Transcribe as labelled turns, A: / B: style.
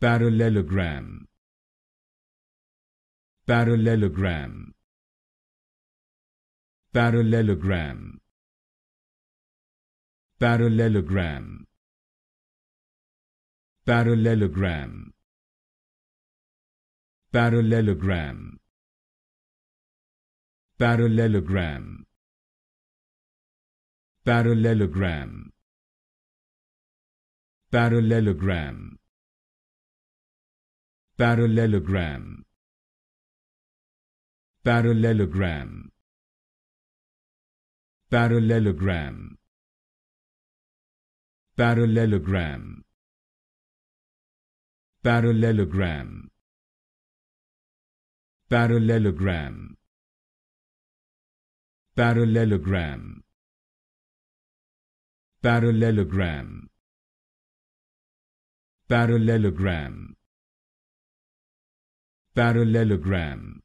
A: parallelogram. Parallelogram. Parallelogram. Parallelogram. Parallelogram. Parallelogram. Parallelogram. Parallelogram. Parallelogram parallelogram. Parallelogram. Parallelogram. Parallelogram. Parallelogram. Parallelogram. Parallelogram. Parallelogram. Parallelogram parallelogram